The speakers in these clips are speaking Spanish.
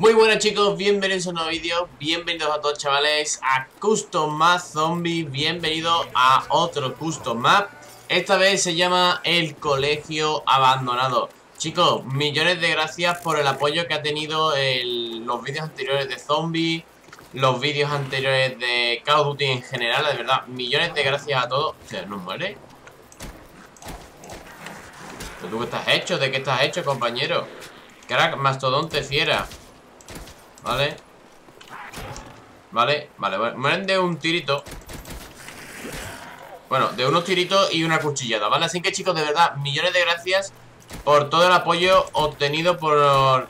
Muy buenas chicos, bienvenidos a un nuevo vídeo, bienvenidos a todos chavales a Custom Map Zombie, bienvenidos a otro Custom Map Esta vez se llama El Colegio Abandonado Chicos, millones de gracias por el apoyo que ha tenido los vídeos anteriores de Zombie Los vídeos anteriores de Call of Duty en general, de verdad, millones de gracias a todos O sea, ¿no muere? ¿Pero tú qué estás hecho? ¿De qué estás hecho, compañero? Crack, mastodonte fiera Vale Vale, vale, vale. Mueren de un tirito. Bueno, de unos tiritos y una cuchillada ¿Vale? Así que chicos, de verdad, millones de gracias Por todo el apoyo obtenido por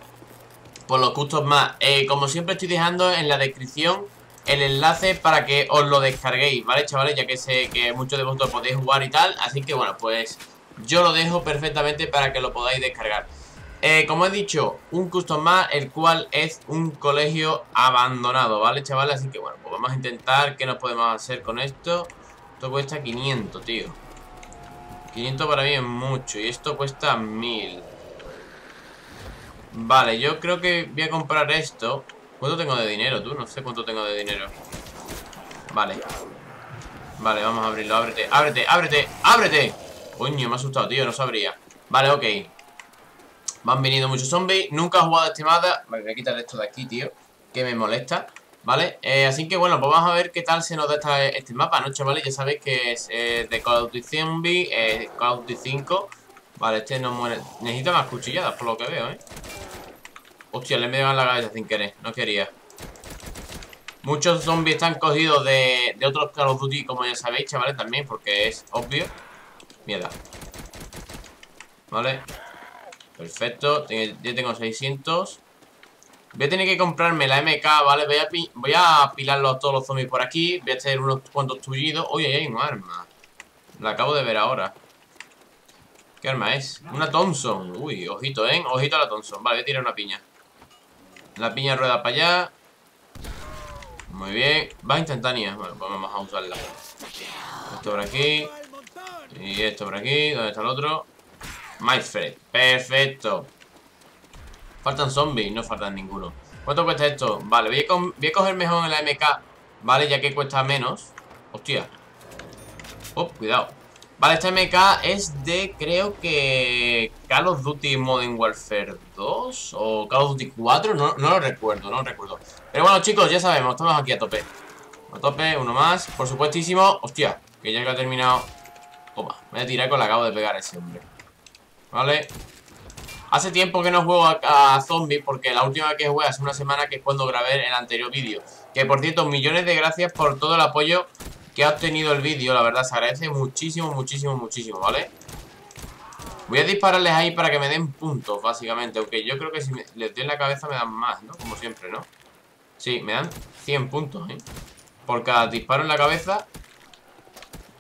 Por los custos más. Eh, Como siempre estoy dejando en la descripción El enlace para que os lo descarguéis ¿Vale, chavales? Ya que sé que muchos de vosotros podéis jugar y tal. Así que bueno, pues Yo lo dejo perfectamente para que lo podáis descargar eh, como he dicho, un custom más, el cual es un colegio abandonado, ¿vale, chavales? Así que bueno, pues vamos a intentar qué nos podemos hacer con esto. Esto cuesta 500, tío. 500 para mí es mucho y esto cuesta 1000. Vale, yo creo que voy a comprar esto. ¿Cuánto tengo de dinero, tú? No sé cuánto tengo de dinero. Vale. Vale, vamos a abrirlo. Ábrete, ábrete, ábrete, ábrete. Coño, me ha asustado, tío, no sabría. Vale, ok. Me han venido muchos zombies. Nunca he jugado estimada. Vale, voy a quitar esto de aquí, tío. Que me molesta. ¿Vale? Eh, así que bueno, pues vamos a ver qué tal se nos da este mapa, ¿no, chavales? Ya sabéis que es eh, de Call of Duty Zombie, eh, Call of Duty 5. Vale, este no muere. Necesita más cuchilladas, por lo que veo, ¿eh? Hostia, le me dio la cabeza sin querer. No quería. Muchos zombies están cogidos de, de otros Call of Duty, como ya sabéis, chavales, también, porque es obvio. Mierda. Vale. Perfecto, ya tengo 600 Voy a tener que comprarme la MK, ¿vale? Voy a, voy a todos los zombies por aquí. Voy a hacer unos cuantos tullidos. Oye, hay un arma. La acabo de ver ahora. ¿Qué arma es? Una Thompson. Uy, ojito, ¿eh? Ojito a la Thompson. Vale, voy a tirar una piña. La piña rueda para allá. Muy bien. Va instantánea. Bueno, pues vamos a usarla. Esto por aquí. Y esto por aquí. ¿Dónde está el otro? Mindfred, perfecto. Faltan zombies, no faltan ninguno. ¿Cuánto cuesta esto? Vale, voy a, coger mejor en la MK Vale, ya que cuesta menos. Hostia. Oh, cuidado. Vale, esta MK es de, creo que Call of Duty Modern Warfare 2 O Call of Duty 4 No, no lo recuerdo, no lo recuerdo. Pero bueno, chicos, ya sabemos, estamos aquí a tope. A tope, uno más, por supuestísimo. Hostia, que ya que ha terminado Toma, me voy a tirar con la acabo de pegar a ese hombre ¿Vale? Hace tiempo que no juego a, zombies porque la última vez que jugué hace una semana que es cuando grabé el anterior vídeo. Que por cierto, millones de gracias por todo el apoyo que ha obtenido el vídeo. La verdad, se agradece muchísimo, muchísimo, muchísimo, ¿vale? Voy a dispararles ahí para que me den puntos, básicamente. Aunque yo creo que si les doy en la cabeza me dan más, ¿no? Como siempre, ¿no? Sí, me dan 100 puntos, ¿eh? Por cada disparo en la cabeza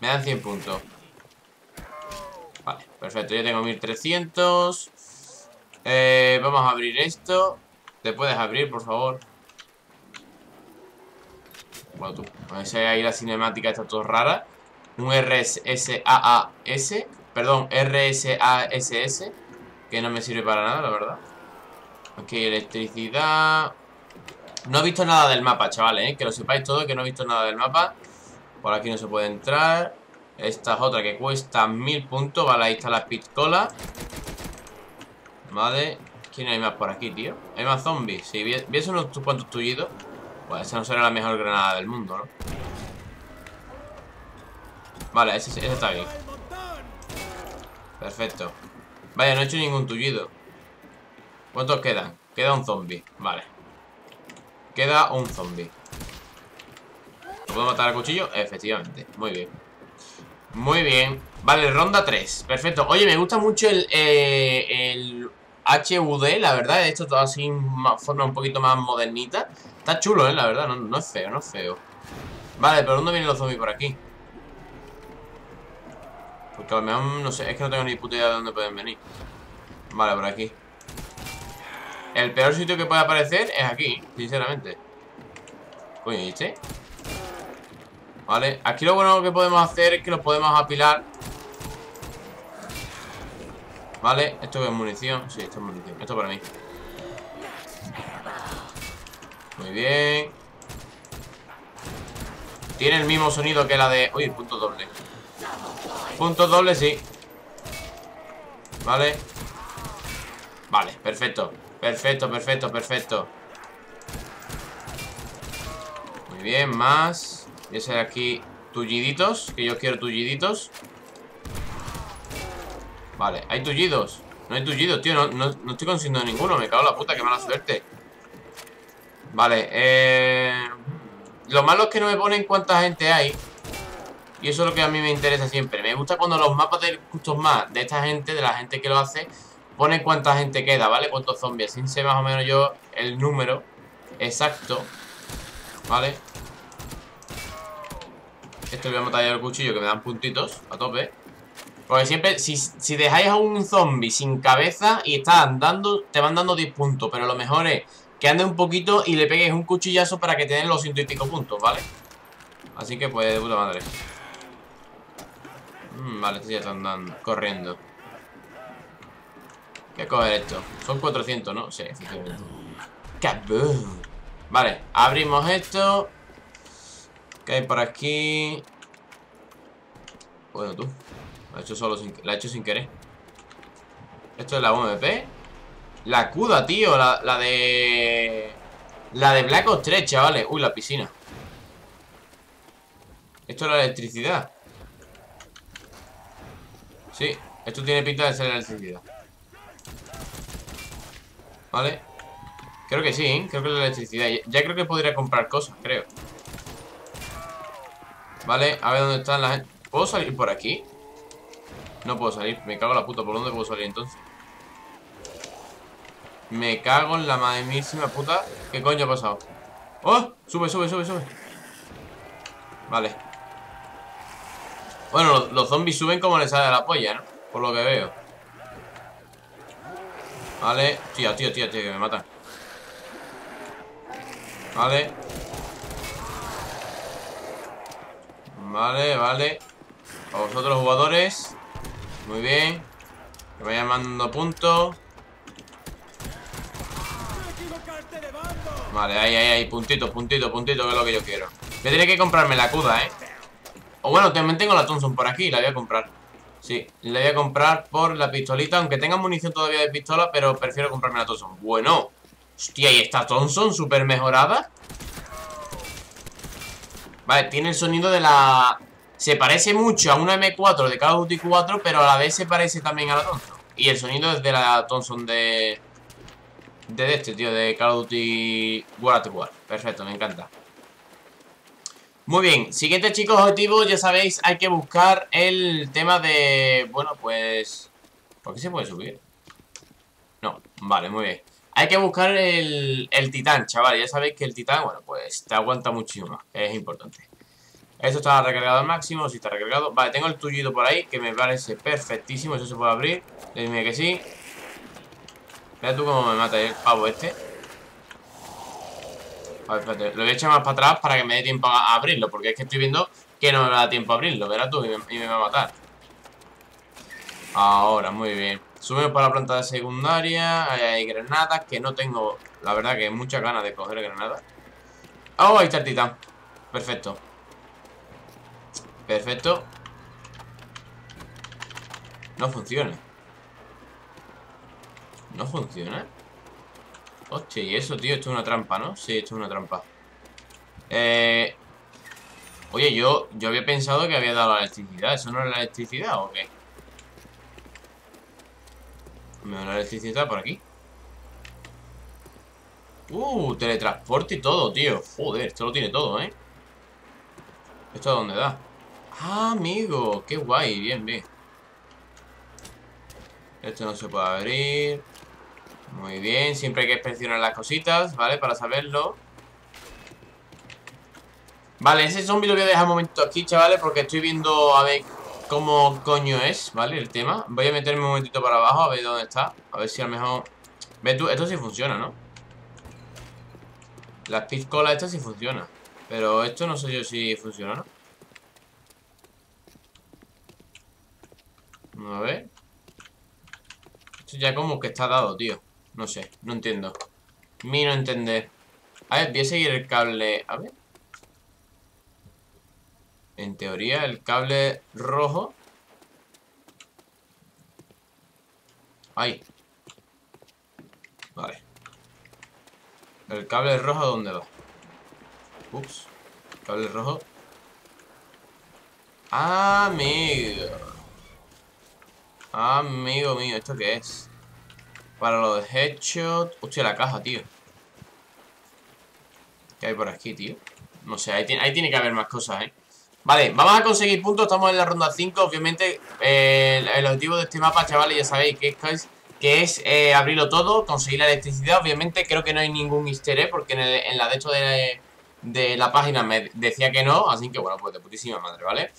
me dan 100 puntos. Perfecto, ya tengo 1300 eh, Vamos a abrir esto. ¿Te puedes abrir, por favor? Bueno, tú A ver si ahí la cinemática está todo rara. Un RSAAS Perdón, RSASS Que no me sirve para nada, la verdad. Aquí, electricidad. No he visto nada del mapa, chavales, ¿eh? Que lo sepáis todo, que no he visto nada del mapa. Por aquí no se puede entrar esta es otra que cuesta mil puntos. Vale, ahí está la pitcola. Vale. ¿Quién hay más por aquí, tío? Hay más zombies. Si sí, viese unos cuantos tullidos, pues esa no será la mejor granada del mundo, ¿no? Vale, ese está bien. Perfecto. Vaya, no he hecho ningún tullido. ¿Cuántos quedan? Queda un zombie. Vale. Queda un zombie. ¿Lo puedo matar a cuchillo? Efectivamente. Muy bien. Muy bien. Vale, ronda 3. Perfecto. Oye, me gusta mucho el, eh, HUD, la verdad. Esto todo así en forma un poquito más modernita. Está chulo, eh, la verdad. No, es feo, no es feo. Vale, pero ¿dónde vienen los zombies por aquí? Porque a lo no sé, es que no tengo ni puta idea de dónde pueden venir. Vale, por aquí. El peor sitio que puede aparecer es aquí, sinceramente. Coño, ¿viste? Vale, aquí lo bueno que podemos hacer es que lo podemos apilar Vale, esto es munición Sí, esto es munición, esto para mí Muy bien. Tiene el mismo sonido que la de... Uy, punto doble. Punto doble, sí. Vale. Vale, perfecto. Perfecto, perfecto, perfecto. Muy bien, más. Ese de aquí, tulliditos. Que yo quiero tulliditos. Vale, hay tullidos. No hay tullidos, tío. No, no, estoy consiguiendo ninguno. Me cago en la puta, qué mala suerte. Vale, eh... Lo malo es que no me ponen cuánta gente hay. Y eso es lo que a mí me interesa siempre. Me gusta cuando los mapas de Custom más de esta gente, de la gente que lo hace, pone cuánta gente queda, ¿vale? Cuántos zombies. Sin sé más o menos yo el número exacto. ¿Vale? Esto voy a matar ya el cuchillo que me dan puntitos a tope. Porque siempre, si, si dejáis a un zombie sin cabeza y está andando, te van dando 10 puntos. Pero lo mejor es que ande un poquito y le pegues un cuchillazo para que te den los ciento y pico puntos, ¿vale? Así que pues de puta madre. Mm, vale, este ya está andando, corriendo. ¿Qué coger esto? Son 400, ¿no? Sí, efectivamente. ¡Cabum! Vale, abrimos esto. ¿Qué hay por aquí? Bueno, tú. La he hecho solo sin, la he hecho sin querer. Esto es la UMP. La CUDA, tío. La, la de... La de Black Ops 3, chavales. Uy, la piscina. Esto es la electricidad. Sí, esto tiene pinta de ser la electricidad. Vale. Creo que sí, ¿eh? creo que es la electricidad. Ya creo que podría comprar cosas, creo. Vale, a ver dónde están las... ¿Puedo salir por aquí? No puedo salir, me cago en la puta. ¿Por dónde puedo salir entonces? Me cago en la madrísima puta. ¿Qué coño ha pasado? ¡Oh! Sube, sube, sube, sube. Vale. Bueno, los, zombies suben como les sale la polla, ¿no? Por lo que veo. Vale. Tío, tío, tío, tío, que me matan. Vale Vale, vale. A vosotros jugadores. Muy bien. Que vayan mandando puntos. Vale, ahí, ahí, ahí, puntito, puntito, puntito, que es lo que yo quiero. Yo tiene que comprarme la CUDA, ¿eh? O bueno, también tengo la Thompson por aquí, la voy a comprar. Sí, la voy a comprar por la pistolita Aunque tenga munición todavía de pistola Pero prefiero comprarme la Thompson. Bueno, hostia, ¿y esta Thompson súper mejorada? Vale, tiene el sonido de la... Se parece mucho a una M4 de Call of Duty 4 Pero a la vez se parece también a la Thompson Y el sonido es de la Thompson de de este, tío, de Call of Duty World at War. Perfecto, me encanta. Muy bien, siguiente chicos objetivo, ya sabéis, hay que buscar el tema de... Bueno, pues... ¿Por qué se puede subir? No, vale, muy bien. Hay que buscar el, el titán, chaval. Ya sabéis que el titán, bueno, pues te aguanta muchísimo es importante. Esto está recargado al máximo, si está recargado. Vale, tengo el tullido por ahí, que me parece perfectísimo. Eso se puede abrir. Dime que sí. Mira tú cómo me mata el pavo este. A. Lo voy a echar más para atrás para que me dé tiempo a abrirlo. Porque es que estoy viendo que no me da tiempo a abrirlo. Verás tú y me, va a matar. Ahora, muy bien. Subimos para la planta de secundaria. Hay granadas que no tengo, la verdad, que muchas ganas de coger granadas. Oh, ahí está el titán. Perfecto. Perfecto. No funciona. ¿No funciona? Hostia, y eso, tío, esto es una trampa, ¿no? Sí, esto es una trampa Eh... Oye, yo, yo había pensado que había dado la electricidad ¿Eso no es la electricidad o qué? ¿Me da la electricidad por aquí? Uh, teletransporte y todo, tío Joder, esto lo tiene todo, ¿eh? ¿Esto a dónde da? Ah, amigo, qué guay, bien, bien Esto no se puede abrir muy bien, siempre hay que inspeccionar las cositas, ¿vale? Para saberlo Vale, ese zombie lo voy a dejar un momento aquí, chavales Porque estoy viendo a ver cómo coño es, ¿vale? El tema Voy a meterme un momentito para abajo a ver dónde está A ver si a lo mejor... ¿Ves tú? Esto sí funciona, ¿no? La speed cola esta sí funciona Pero esto no sé yo si funciona, ¿no? A ver Esto ya como que está dado, tío no sé, no entiendo. Mi no entender. A ver, voy a seguir el cable... A ver. En teoría, el cable rojo... Ahí. Vale. ¿El cable rojo dónde va? Ups. Cable rojo. Amigo. Amigo mío, ¿esto qué es? Para lo de. Hostia, la caja, tío. ¿Qué hay por aquí, tío? No sé, ahí tiene que haber más cosas, ¿eh? Vale, vamos a conseguir puntos, estamos en la ronda 5 Obviamente, eh, el, objetivo de este mapa, chavales, ya sabéis que es, que es eh, abrirlo todo, conseguir la electricidad Obviamente, creo que no hay ningún easter Porque en, la de hecho de, la página me decía que no Así que, bueno, pues de putísima madre, ¿vale?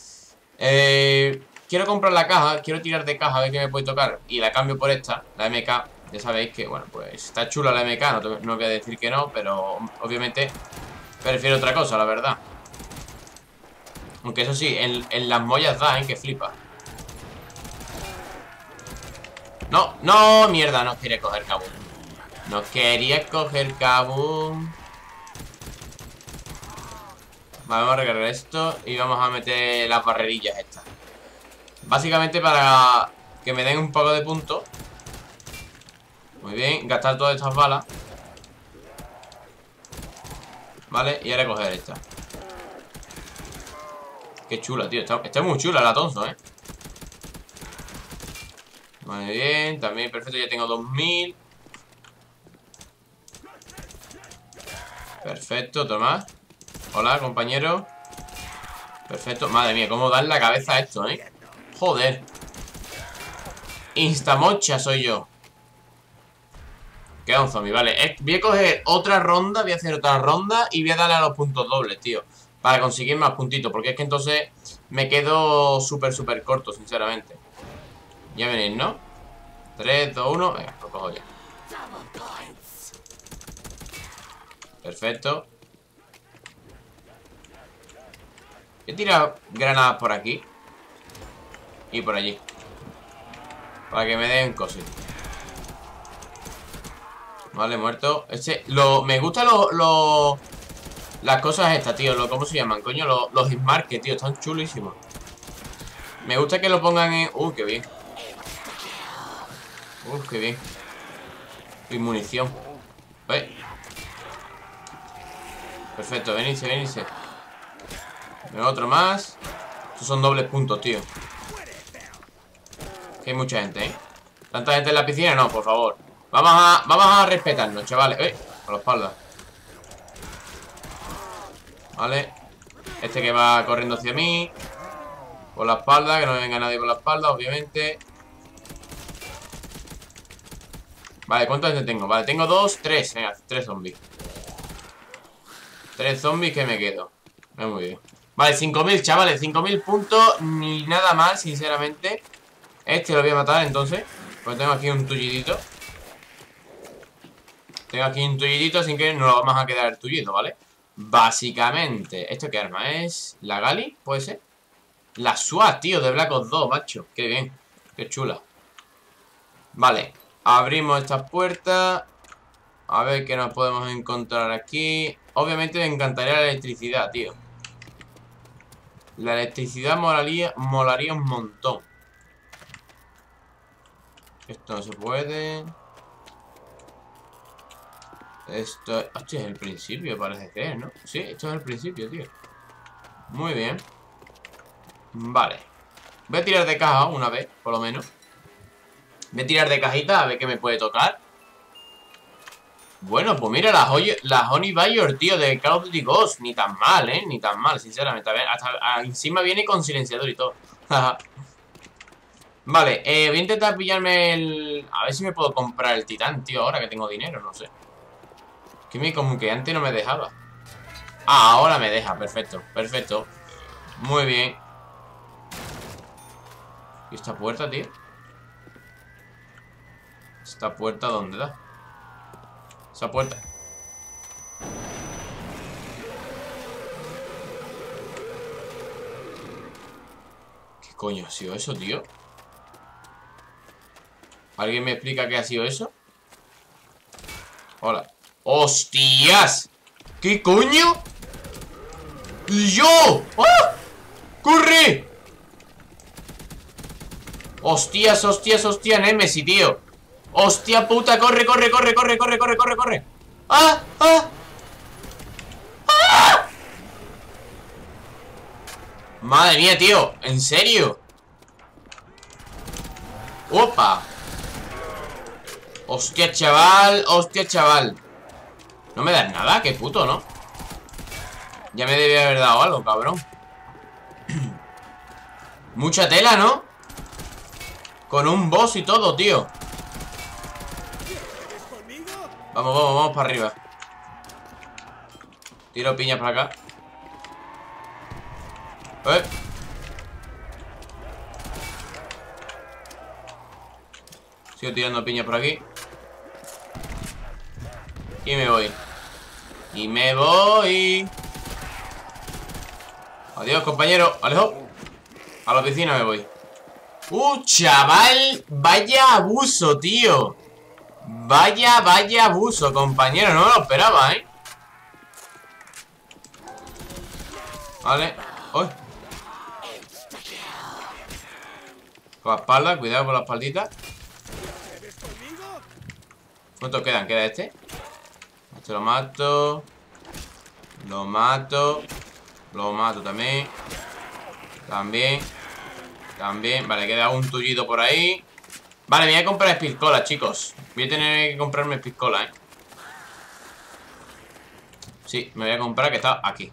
Eh, quiero comprar la caja, quiero tirar de caja a ver qué me puede tocar Y la cambio por esta, la MK Ya sabéis que, bueno, pues está chula la MK, no, no voy a decir que no Pero, obviamente, prefiero otra cosa, la verdad aunque eso sí, en, las mollas da, ¿eh? Que flipa. No, no, mierda, no quería coger Kabum. No quería coger Kabum. Vale, vamos a recargar esto y vamos a meter las barrerillas estas. Básicamente para que me den un poco de punto. Muy bien, gastar todas estas balas. Vale, y ahora coger esta. Qué chula, tío. Está, muy chula la tonzo, ¿eh? Muy bien. También perfecto. Ya tengo 2000. Perfecto, Tomás. Hola, compañero. Perfecto. Madre mía, cómo dan la cabeza a esto, ¿eh? Joder. Instamocha soy yo. Queda un zombie, vale. Eh, voy a coger otra ronda, voy a hacer otra ronda y voy a darle a los puntos dobles, tío. Para conseguir más puntitos Porque es que entonces me quedo súper, súper corto, sinceramente. Ya venís, ¿no? 3, 2, 1 Venga, lo cojo ya. Perfecto. He tirado granadas por aquí Y por allí Para que me den cositas. Vale, muerto. Este, lo, me gusta lo, lo las cosas estas, tío, lo, ¿cómo se llaman? Coño, los, los tío, están chulísimos Me gusta que lo pongan en... Uh, qué bien Uh, qué bien Y munición ¿Ves? Perfecto, venirse, venirse otro más Estos son dobles puntos, tío Que hay mucha gente, ¿eh? ¿Tanta gente en la piscina? No, por favor Vamos a, vamos a respetarnos, chavales ¡Eh! A la espalda Vale Este que va corriendo hacia mí. Por la espalda, que no me venga nadie por la espalda Obviamente. Vale, ¿cuántos gente tengo? Vale, tengo dos, tres Venga, tres zombies. Tres zombies que me quedo. Muy bien Vale, 5.000, chavales, 5.000 puntos Ni nada más, sinceramente. Este lo voy a matar, entonces. Pues tengo aquí un tullidito. Tengo aquí un tullidito Así que no lo vamos a quedar tullito, ¿vale? Básicamente, ¿esto qué arma es? ¿La Gali? ¿Puede ser? La SWAT, tío, de Black Ops 2, macho. Qué bien, qué chula. Vale, abrimos estas puertas A ver qué nos podemos encontrar aquí. Obviamente me encantaría la electricidad, tío. La electricidad molaría, molaría un montón. Esto no se puede esto, hostia, es el principio, parece que ¿no? Sí, esto es el principio, tío. Muy bien. Vale. Voy a tirar de caja una vez, por lo menos. Voy a tirar de cajita a ver qué me puede tocar. Bueno, pues mira, la, la Honey Bayor, tío, de Call of Duty Ghost. Ni tan mal, ¿eh? Ni tan mal, sinceramente. Hasta encima viene con silenciador y todo. Vale, eh, voy a intentar pillarme el... A ver si me puedo comprar el titán, tío, ahora que tengo dinero, no sé que me como que antes no me dejaba. Ah, ahora me deja, perfecto, perfecto. Muy bien. ¿Y esta puerta, tío? ¿Esta puerta dónde da? Esa puerta. ¿Qué coño ha sido eso, tío? ¿Alguien me explica qué ha sido eso? Hola. ¡Hostias! ¿Qué coño? ¡Y ¡Yo! ¡Ah! ¡Corre! ¡Hostias, hostias, hostia! Nemesis, tío ¡Hostia puta! ¡Corre, corre, corre, corre, corre, corre, corre, corre! ¡Ah! ¡Ah! ¡Ah! Madre mía, tío ¿En serio? ¡Opa! Hostia, chaval, hostia, chaval no me das nada, qué puto, ¿no? Ya me debía haber dado algo, cabrón Mucha tela, ¿no? Con un boss y todo, tío Vamos, vamos, vamos para arriba Tiro piñas para acá ¿Eh? Sigo tirando piñas por aquí Y me voy Y me voy Adiós, compañero Alejo A la piscina me voy ¡Uh, chaval! Vaya abuso, tío Vaya, vaya abuso, compañero No me lo esperaba, ¿eh? Vale ¡Uy! Con la espalda, cuidado con la espaldita ¿Cuántos quedan? ¿Queda este? Lo mato. Lo mato. Lo mato también. También. También, vale, queda un tullido por ahí. Vale, me voy a comprar espizcola, chicos. Voy a tener que comprarme espizcola, eh Sí, me voy a comprar que está aquí.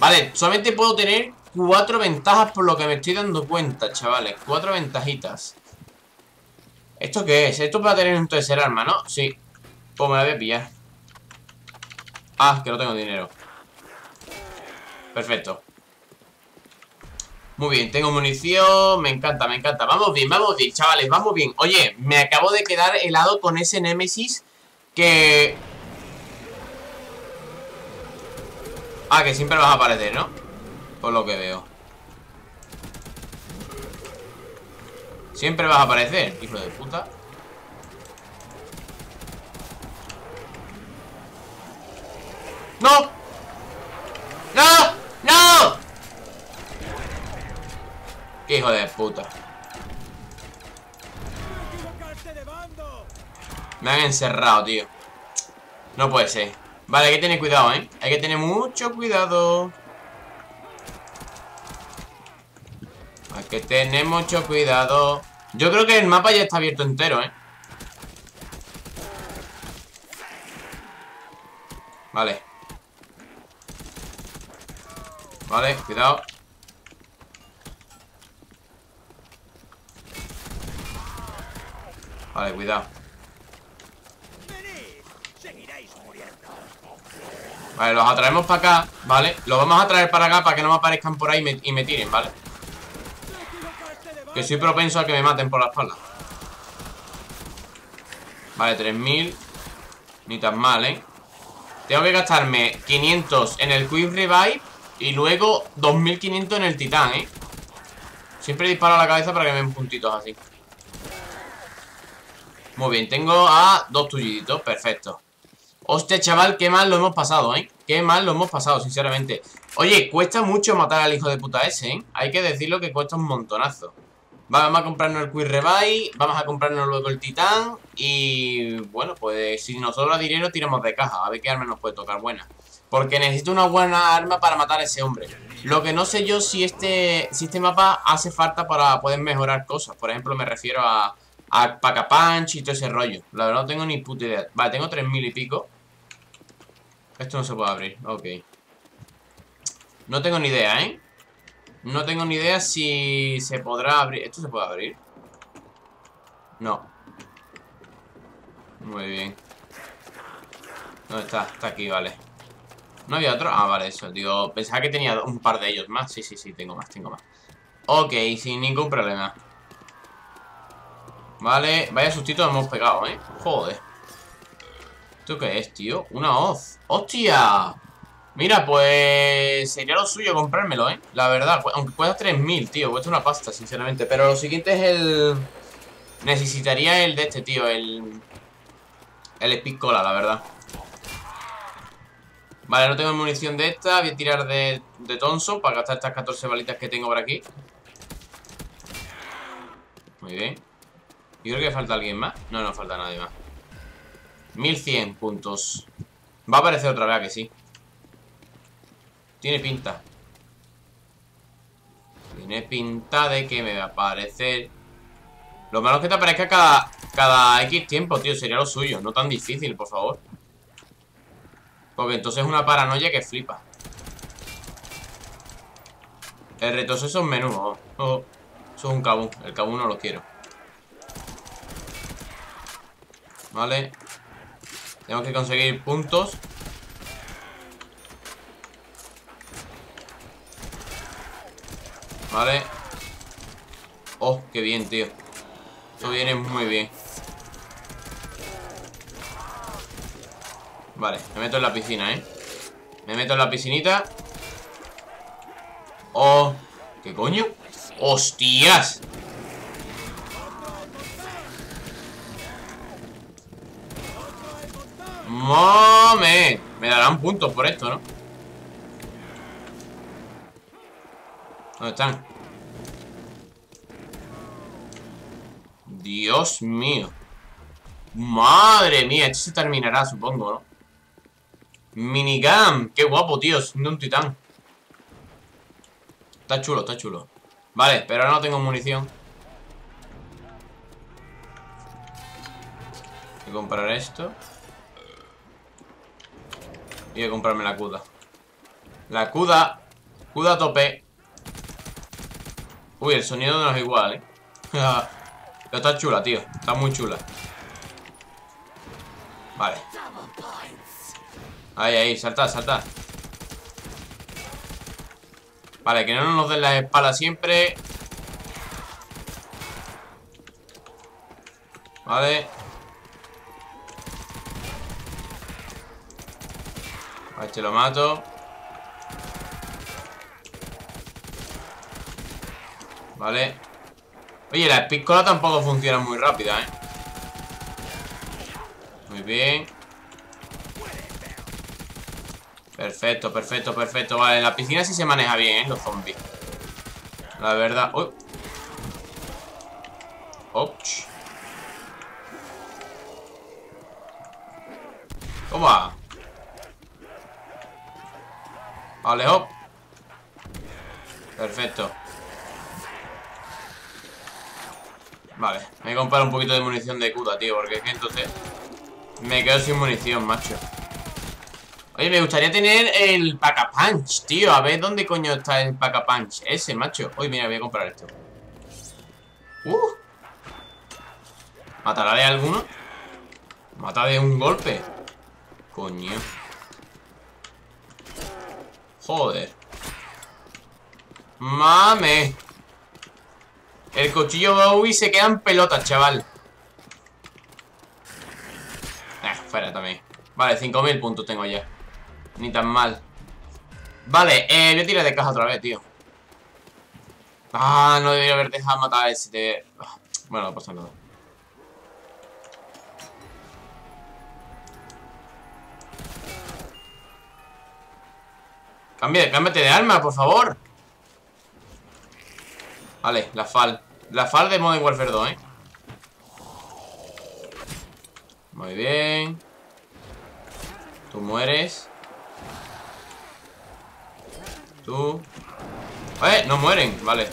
Vale, solamente puedo tener cuatro ventajas por lo que me estoy dando cuenta, chavales. Cuatro ventajitas. ¿Esto qué es? Esto es para tener un tercer arma, ¿no? Sí Pues me la voy a pillar. Ah, que no tengo dinero. Perfecto. Muy bien, tengo munición Me encanta, me encanta. Vamos bien, vamos bien, chavales, vamos bien. Oye, me acabo de quedar helado con ese Nemesis Que... Ah, que siempre vas a aparecer, ¿no? Por lo que veo. Siempre vas a aparecer, hijo de puta ¡No! ¡No! ¡No! hijo de puta. Me han encerrado, tío. No puede ser. Vale, hay que tener cuidado, ¿eh? Hay que tener mucho cuidado. Hay que tener mucho cuidado. Yo creo que el mapa ya está abierto entero, ¿eh? Vale. Vale, cuidado. Vale, cuidado. Vale, los atraemos para acá, ¿vale? Los vamos a traer para acá para que no me aparezcan por ahí y me, tiren, ¿vale? Que soy propenso a que me maten por la espalda Vale, 3000 Ni tan mal, ¿eh? Tengo que gastarme 500 en el Quick Revive Y luego 2500 en el Titán, ¿eh? Siempre disparo a la cabeza para que me den puntitos así muy bien, tengo a dos tulliditos, perfecto Hostia, chaval, qué mal lo hemos pasado, ¿eh? Qué mal lo hemos pasado, sinceramente Oye, cuesta mucho matar al hijo de puta ese, ¿eh? Hay que decirlo que cuesta un montonazo Vamos a comprarnos el Quick Revive Vamos a comprarnos luego el Titán Y bueno, pues si nos sobra dinero Tiramos de caja, a ver qué arma nos puede tocar buena Porque necesito una buena arma para matar a ese hombre Lo que no sé yo si este, si este mapa hace falta para poder mejorar cosas Por ejemplo, me refiero a a Pacapanch y todo ese rollo. La verdad no tengo ni puta idea. Vale, tengo 3000 y pico. Esto no se puede abrir, ok. No tengo ni idea, ¿eh? No tengo ni idea si se podrá abrir. ¿Esto se puede abrir? No. Muy bien. ¿Dónde está? Está aquí, vale. ¿No había otro? Ah, vale, eso. Digo, pensaba que tenía un par de ellos más. Sí, sí, sí, tengo más, tengo más. Ok, sin ningún problema. Vale, vaya sustito hemos pegado, ¿eh? Joder ¿Esto qué es, tío? Una hoz ¡Hostia! Mira, pues sería lo suyo comprármelo, ¿eh? La verdad, aunque cuesta 3.000, tío Cuesta una pasta, sinceramente. Pero lo siguiente es el... Necesitaría el de este, tío El... El Speed la verdad. Vale, no tengo munición de esta Voy a tirar de, de tonso Para gastar estas 14 balitas que tengo por aquí. Muy bien. Yo creo que falta alguien más. No, no falta nadie más. 1100 puntos. Va a aparecer otra vez, que sí Tiene pinta Tiene pinta de que me va a aparecer Lo malo es que te aparezca cada, cada X tiempo, tío Sería lo suyo, no tan difícil, por favor porque entonces es una paranoia que flipa. El retoso es un menú. Oh. Eso es un cabún. El cabún no lo quiero. Vale. Tenemos que conseguir puntos. Vale. Oh, qué bien, tío. Esto viene muy bien. Vale, me meto en la piscina, ¿eh? Me meto en la piscinita Oh, ¿qué coño? ¡Hostias! ¡Mame! Me darán puntos por esto, ¿no? ¿Dónde están? Dios mío. Madre mía, esto se terminará, supongo, ¿no? Minigam, qué guapo, tío, es un titán. Está chulo, está chulo. Vale, pero ahora no tengo munición. Voy a comprar esto. Y voy a comprarme la CUDA. La CUDA CUDA a tope Uy, el sonido no es igual, eh. Está chula, tío. Está muy chula. Vale. Ahí, ahí, salta, salta Vale, que no nos den las espaldas siempre. Vale. A este lo mato Vale Oye, la piscola tampoco funciona muy rápida, ¿eh? Muy bien Perfecto, perfecto, perfecto Vale, en la piscina sí se maneja bien, ¿eh? Los zombies La verdad Uy. Ouch. Toma Vale, hop Perfecto Vale, me voy a comprar un poquito de munición de CUDA, tío Porque es que entonces Me quedo sin munición, macho. Oye, me gustaría tener el Pack-a-Punch, tío. A ver dónde coño está el Pack-a-Punch Ese, macho. Oye, mira, voy a comprar esto. Uh. ¿Matará de alguno? Mata de un golpe. Coño. Joder. Mame El cuchillo Bowie se queda en pelotas, chaval. Eh, fuera también Vale, 5.000 puntos tengo ya. Ni tan mal. Vale, eh, voy a tirar de caja otra vez, tío. Ah, no debería haber dejado matar a ese ah, Bueno, no pasa nada. Cámbiate de arma, por favor Vale, la FAL. La FAL de Modern Warfare 2, ¿eh? Muy bien. Tú mueres. Tú. ¡Eh! No mueren, vale.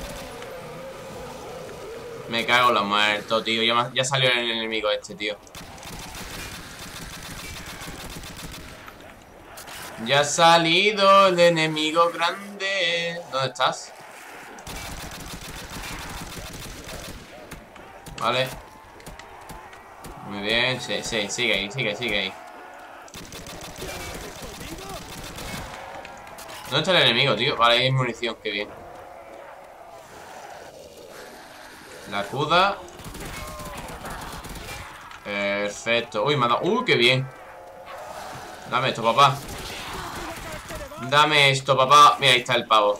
Me cago en la muerto, tío. Ya, ya salió el enemigo este, tío. Ya ha salido el enemigo grande. ¿Dónde estás? Vale. Muy bien, sí, sí, sigue ahí, sigue, sigue ahí. ¿Dónde está el enemigo, tío? Vale, hay munición, qué bien. La cuda Perfecto. Uy, me ha dado... Uy, qué bien Dame esto, papá. Dame esto, papá. Mira, ahí está el pavo.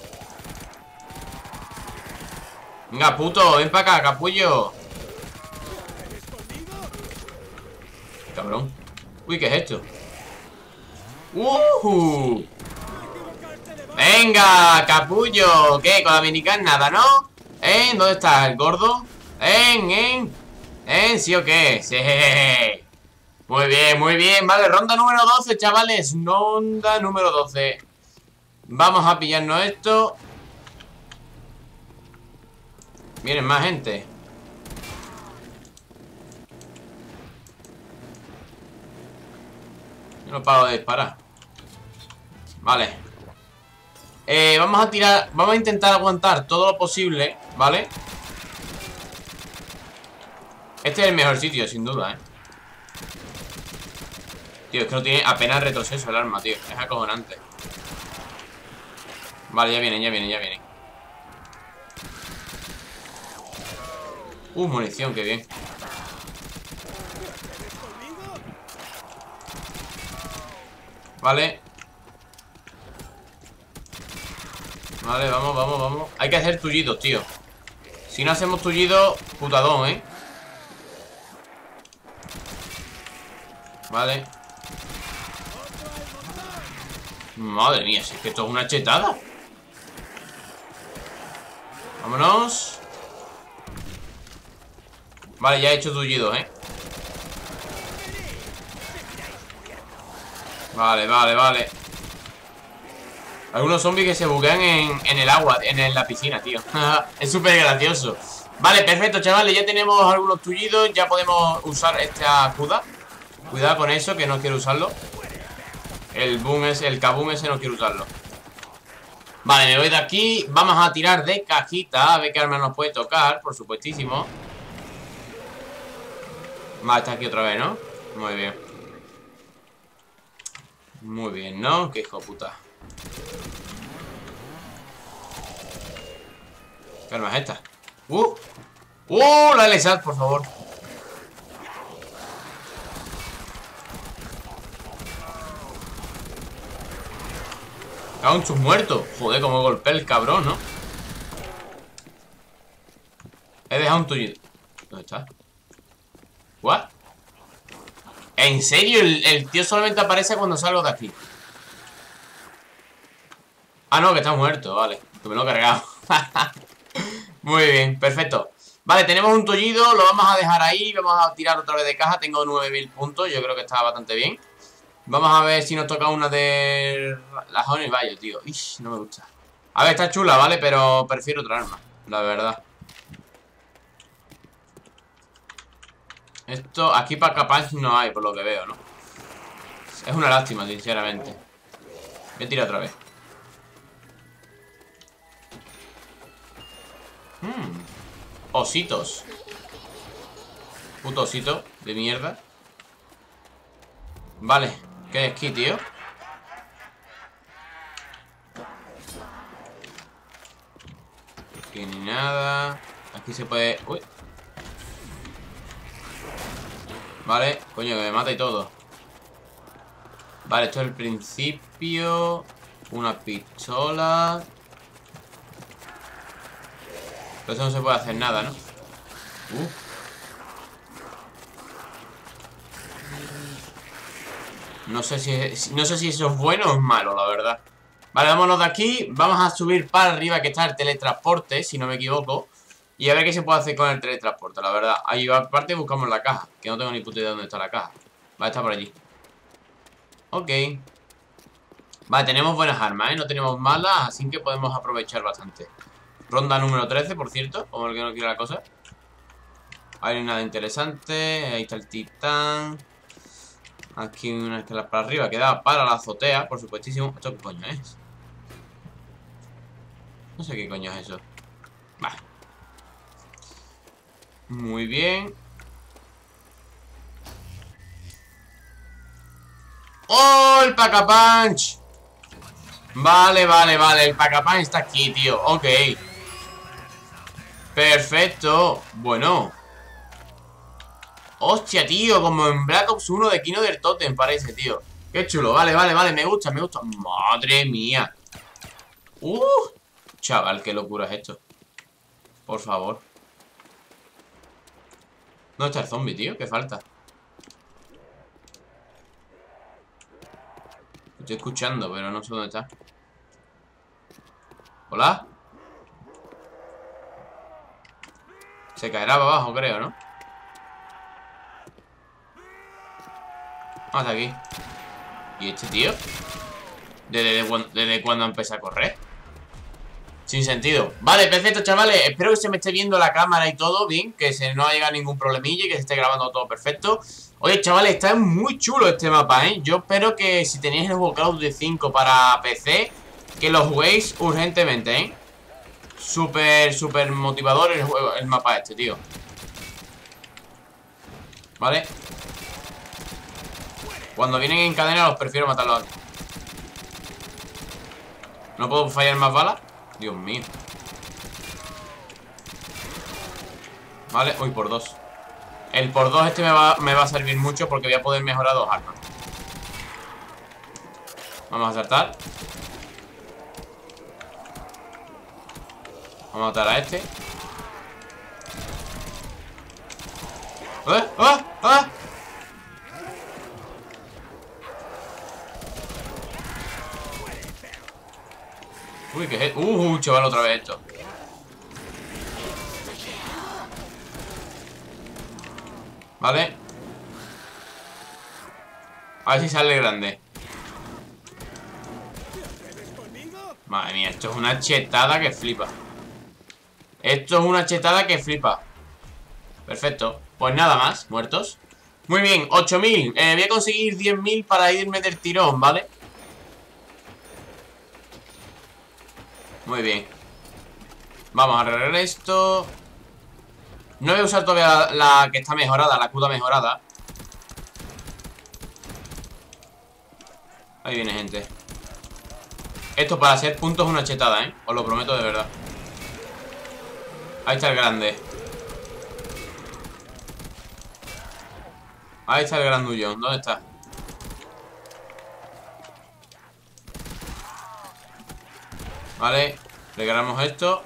Venga, puto, ven para acá, capullo Cabrón Uy, ¿qué es esto? ¡Uh! ¡Venga, capullo! ¿Qué? Con la minican nada, ¿no? ¿Eh? ¿Dónde está el gordo? ¿En? ¿En? ¿En? ¿Sí o qué? Sí. Muy bien, muy bien. Vale, ronda número 12, chavales. Ronda número 12. Vamos a pillarnos esto. Miren, más gente. No paro de disparar. Vale. Eh, vamos a tirar... Vamos a intentar aguantar todo lo posible, ¿vale? Este es el mejor sitio, sin duda, ¿eh? Tío, es que no tiene apenas retroceso el arma, tío Es acojonante Vale, ya vienen, ya vienen, ya vienen Uh, munición, qué bien Vale. Vale, vamos, vamos, vamos. Hay que hacer tullidos, tío. Si no hacemos tullidos, putadón, ¿eh? Vale. Madre mía, si es que esto es una chetada. Vámonos. Vale, ya he hecho tullidos, ¿eh? Vale, vale, vale. Algunos zombies que se buguean en, el agua, en, la piscina, tío. Es súper gracioso. Vale, perfecto, chavales, ya tenemos algunos tullidos Ya podemos usar esta cuda. Cuidado con eso, que no quiero usarlo. El boom es, el kaboom ese no quiero usarlo. Vale, me voy de aquí. Vamos a tirar de cajita A ver qué arma nos puede tocar, por supuestísimo. Vale, está aquí otra vez, ¿no? Muy bien Muy bien, ¿no? Qué hijo puta ¿Qué arma es esta? ¡Uh! ¡Uh! La LSAT, por favor ¡Ah, un chus muerto! Joder, como golpea el cabrón, ¿no? He dejado un tullido ¿Dónde está? ¿What? ¿En serio? El, tío solamente aparece cuando salgo de aquí Ah, no, que está muerto, vale. Que me lo he cargado. Muy bien, perfecto. Vale, tenemos un tullido, lo vamos a dejar ahí. Vamos a tirar otra vez de caja. Tengo 9000 puntos, yo creo que está bastante bien. Vamos a ver si nos toca una de las Honey Bayo, tío. Ish, no me gusta. A ver, está chula, ¿vale? Pero prefiero otra arma, la verdad Esto, aquí para capaz no hay, por lo que veo, ¿no? Es una lástima, sinceramente Voy a tirar otra vez Hmm. Ositos. Puto osito de mierda. Vale. ¿Qué es aquí, tío? Aquí ni nada. Aquí se puede... Uy. Vale. Coño, que me mata y todo. Vale, esto es el principio. Una pistola. Pero eso no se puede hacer nada, ¿no? Uh. No sé si no sé si eso es bueno o es malo, la verdad. Vale, vámonos de aquí. Vamos a subir para arriba que está el teletransporte, si no me equivoco. Y a ver qué se puede hacer con el teletransporte, la verdad. Ahí aparte buscamos la caja, que no tengo ni puta idea de dónde está la caja. Vale, está por allí. Ok. Vale, tenemos buenas armas, ¿eh? No tenemos malas, así que podemos aprovechar bastante. Ronda número 13, por cierto, como el que no quiere la cosa. Hay nada interesante. Ahí está el titán. Aquí una escala para arriba que da para la azotea, por supuestísimo. ¿Esto qué coño es? No sé qué coño es eso. Vale. Muy bien. ¡Oh, el Pack-a-Punch! Vale, vale, vale. El Pack-a-Punch está aquí, tío. Ok. Perfecto. Bueno. Hostia, tío, como en Black Ops 1 de Kino del Totem parece, tío. Qué chulo. Vale, vale, vale. Me gusta, me gusta. Madre mía. Uh. Chaval, qué locura es esto. Por favor. ¿Dónde está el zombie, tío? ¿Qué falta? Estoy escuchando, pero no sé dónde está. ¿Hola? Se caerá para abajo, creo, ¿no? Hasta aquí. ¿Y este tío? ¿Desde, desde cuándo empecé a correr? Sin sentido Vale, perfecto, chavales Espero que se me esté viendo la cámara y todo bien Que se no haya ningún problemilla Y que se esté grabando todo perfecto Oye, chavales, está muy chulo este mapa, ¿eh? Yo espero que si tenéis el Cloud de 5 para PC Que lo juguéis urgentemente, ¿eh? Súper, súper motivador el, juego, el mapa este, tío Vale Cuando vienen en cadena los prefiero matarlos ¿No puedo fallar más balas? Dios mío Vale, uy, por dos El por dos este me va, me va a servir mucho Porque voy a poder mejorar dos armas Vamos a saltar Vamos a matar a este ¡Eh! ¡Ah! ¡Ah! Uy, que es Uh, chaval, otra vez esto. Vale. A ver si sale grande. Madre mía, esto es una chetada que flipa. Esto es una chetada que flipa. Perfecto. Pues nada más, muertos. Muy bien, 8.000. Eh, voy a conseguir 10.000 para irme del tirón, ¿vale? Muy bien. Vamos a arreglar esto. No voy a usar todavía la, que está mejorada La cuda mejorada. Ahí viene gente. Esto para hacer puntos es una chetada, ¿eh? Os lo prometo de verdad. Ahí está el grande. Ahí está el grandullón. ¿Dónde está? Vale, le ganamos esto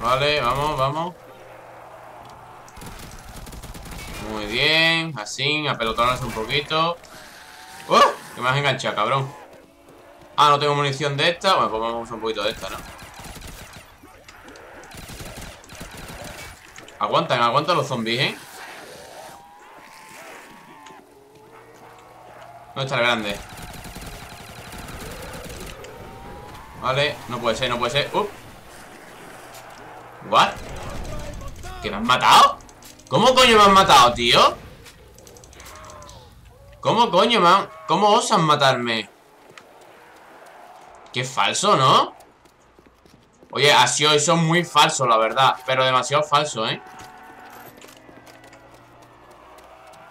Vale, vamos, vamos Muy bien Así, apelotonarse un poquito ¡Oh! Que me has enganchado, cabrón Ah, no tengo munición de esta Bueno, pues vamos a usar un poquito de esta, ¿no? Aguantan, aguantan los zombies, ¿eh? ¿Dónde está el grande? Vale, no puede ser, no puede ser uh. ¿What? ¿Que me han matado? ¿Cómo coño me han matado, tío? ¿Cómo coño me han... ¿Cómo osan matarme? Qué falso, ¿no? Oye, ha sido eso muy falso, la verdad Pero demasiado falso, ¿eh?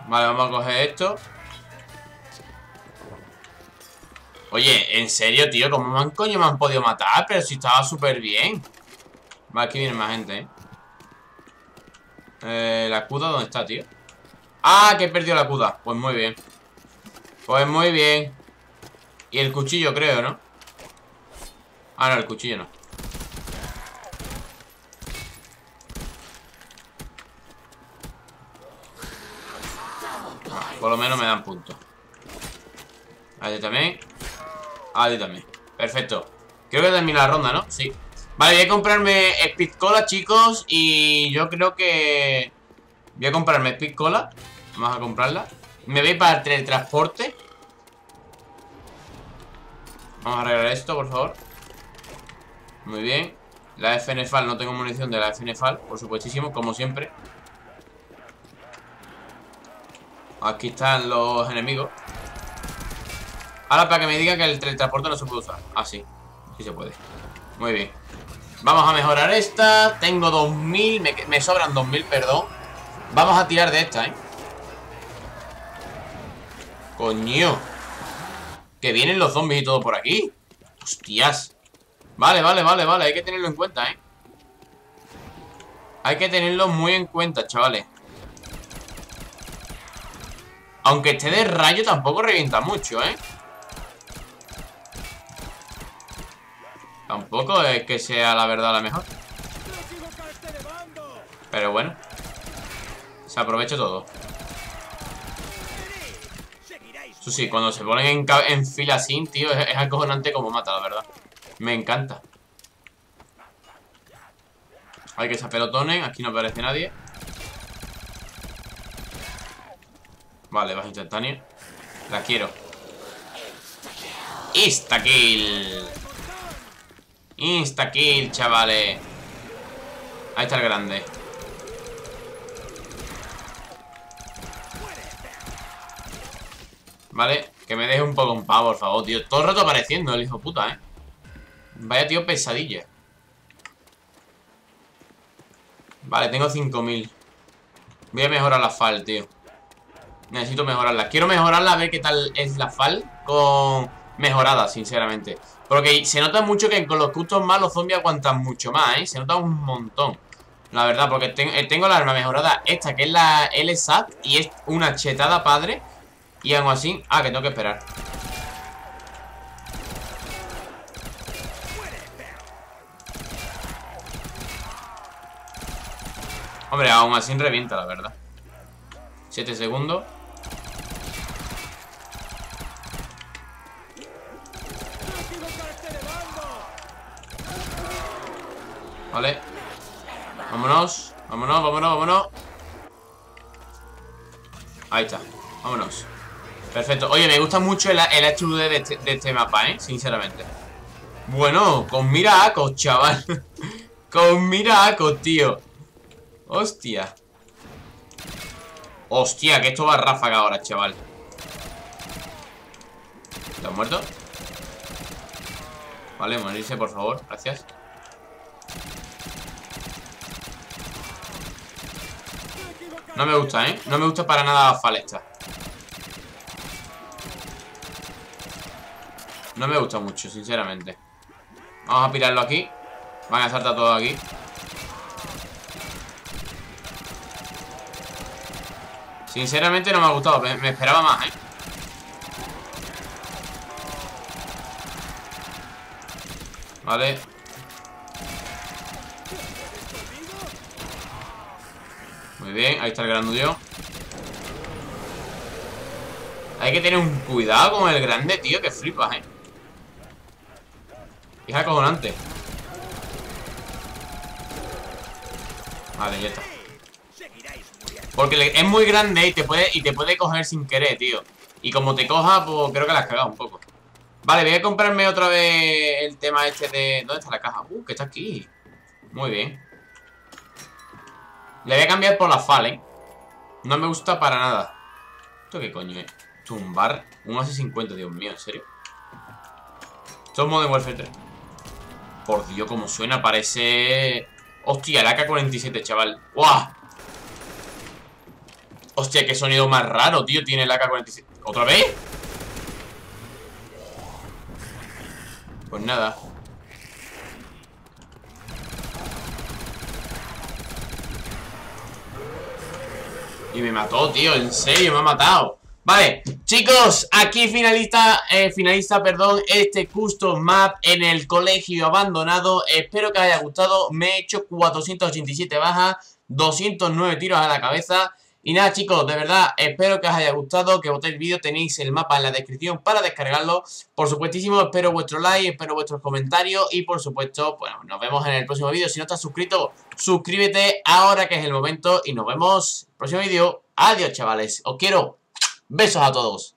Vale, vamos a coger esto Oye, en serio, tío, ¿cómo me han, coño me han podido matar? Pero si estaba súper bien Vale, aquí viene más gente, ¿eh? ¿eh? ¿La cuda dónde está, tío? ¡Ah, que he perdido la cuda! Pues muy bien Pues muy bien Y el cuchillo, creo, ¿no? Ah, no, el cuchillo no Por lo menos me dan puntos Ahí también Ahí también. Perfecto. Creo que termina la ronda, ¿no? Sí. Vale, voy a comprarme Speed Cola, chicos Y yo creo que... Voy a comprarme Speed Cola Vamos a comprarla. Me voy para el teletransporte. Vamos a arreglar esto, por favor. Muy bien. La FNFAL, no tengo munición de la FNFAL Por supuestísimo, como siempre. Aquí están los enemigos Ahora para que me diga que el teletransporte no se puede usar. Ah, sí, sí se puede. Muy bien. Vamos a mejorar esta. Tengo 2000, me, me sobran 2000, perdón. Vamos a tirar de esta, ¿eh? Coño. Que vienen los zombies y todo por aquí. Hostias. Vale, vale, vale, vale. Hay que tenerlo en cuenta, ¿eh? Hay que tenerlo muy en cuenta, chavales. Aunque esté de rayo tampoco revienta mucho, ¿eh? Tampoco es que sea la verdad la mejor Pero bueno Se aprovecha todo Eso sí, cuando se ponen en, fila así, tío, es, es acojonante como mata, la verdad. Me encanta. Hay que se pelotones, aquí no aparece nadie. Vale, baja instantánea. La quiero. Insta kill. Insta kill, chavales. Ahí está el grande. Vale, que me deje un poco en pavo, por favor, tío. Todo el rato apareciendo el hijo puta, eh. Vaya tío pesadilla. Vale, tengo 5000 Voy a mejorar la FAL, tío. Necesito mejorarla. Quiero mejorarla a ver qué tal es la FAL Con mejorada, sinceramente Porque se nota mucho que con los custos más Los zombies aguantan mucho más, ¿eh? Se nota un montón La verdad, porque eh, tengo la arma mejorada Esta, que es la LSAT Y es una chetada padre y aún así... Ah, que tengo que esperar. Hombre, aún así revienta, la verdad. 7 segundos Vale Vámonos Vámonos, vámonos, vámonos Ahí está Vámonos Perfecto. Oye, me gusta mucho el, el HUD de este, de este mapa, ¿eh? Sinceramente. Bueno, con mira chaval. con mira tío. Hostia. Hostia, que esto va a ráfaga ahora, chaval. ¿Te has muerto? Vale, morirse, por favor. Gracias. No me gusta, ¿eh? No me gusta para nada falesta. No me gusta mucho, sinceramente Vamos a pirarlo aquí Van a saltar todo aquí Sinceramente no me ha gustado Me, esperaba más, ¿eh? Vale Bien, ahí está el gran nudio Hay que tener un cuidado con el grande, tío Que flipas, ¿eh? Es acojonante. Vale, ya está. Porque es muy grande y te puede, y te puede coger sin querer, tío. Y como te coja, pues creo que la has cagado un poco. Vale, voy a comprarme otra vez el tema este de... ¿Dónde está la caja? Uh, que está aquí. Muy bien Le voy a cambiar por la Fallen No me gusta para nada ¿Esto qué coño es? Tumbar Un hace 50, Dios mío, ¿en serio? Esto es Modern Warfare 3 por Dios, como suena, parece... Hostia, el AK-47, chaval ¡Guau! Hostia, qué sonido más raro, tío, tiene el AK-47 ¿Otra vez? Pues nada Y me mató, tío, en serio, me ha matado. Vale, chicos, aquí finaliza, eh, finaliza perdón, este custom map en el colegio abandonado. Espero que os haya gustado, me he hecho 487 bajas, 209 tiros a la cabeza Y nada chicos, de verdad, espero que os haya gustado, que votéis el vídeo, tenéis el mapa en la descripción para descargarlo. Por supuestísimo, espero vuestro like, espero vuestros comentarios y por supuesto, bueno, nos vemos en el próximo vídeo. Si no estás suscrito, suscríbete ahora que es el momento y nos vemos en el próximo vídeo. Adiós chavales, os quiero. Besos a todos.